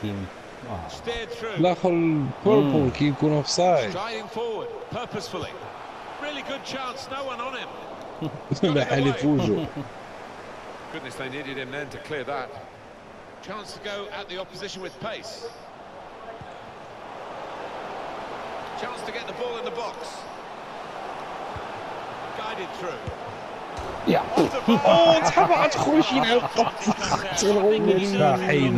him. Oh. The whole purple mm. going offside. have. Striding forward, purposefully. Really good chance, no one on him. Goodness, they needed him then to clear that. Chance to go at the opposition with pace. Chance to get the ball in the box. Guided through. Ja. Oh, het hebben we het groesje in. Ja, hey,